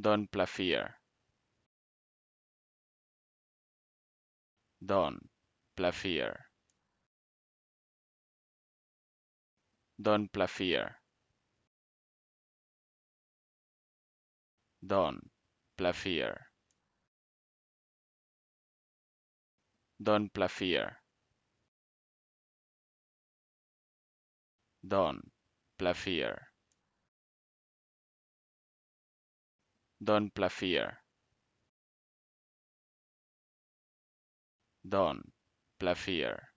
Don Plafier. Don Plafier. Don Plafier. Don Plafier. Don Plafier. Don Plafier. Don Plafier. Don Plafier.